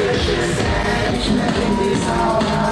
suspicious and nothing be all right.